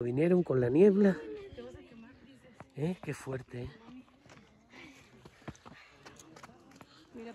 Vinieron con la niebla. ¿Eh? Qué fuerte, ¿eh? Mira,